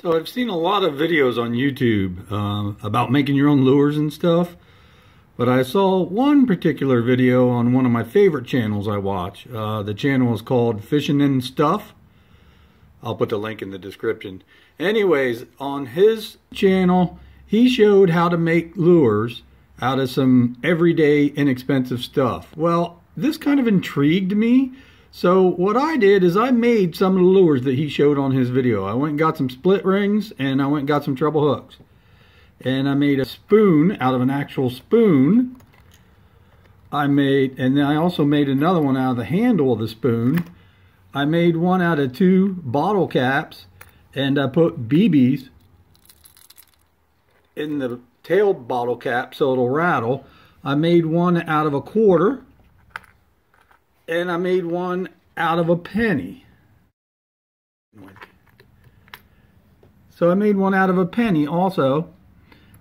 So I've seen a lot of videos on YouTube uh, about making your own lures and stuff. But I saw one particular video on one of my favorite channels I watch. Uh, the channel is called Fishing and Stuff. I'll put the link in the description. Anyways, on his channel, he showed how to make lures out of some everyday inexpensive stuff. Well, this kind of intrigued me so what I did is I made some of the lures that he showed on his video. I went and got some split rings and I went and got some treble hooks. And I made a spoon out of an actual spoon. I made, and then I also made another one out of the handle of the spoon. I made one out of two bottle caps and I put BBs in the tail bottle cap so it'll rattle. I made one out of a quarter and I made one out of a penny. So I made one out of a penny also.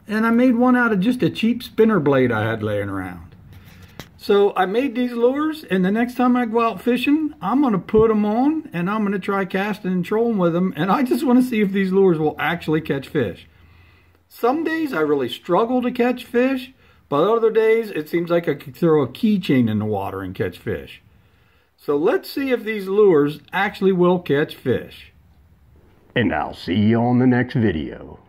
And I made one out of just a cheap spinner blade I had laying around. So I made these lures and the next time I go out fishing, I'm going to put them on and I'm going to try casting and trolling with them. And I just want to see if these lures will actually catch fish. Some days I really struggle to catch fish, but other days it seems like I could throw a keychain in the water and catch fish. So let's see if these lures actually will catch fish. And I'll see you on the next video.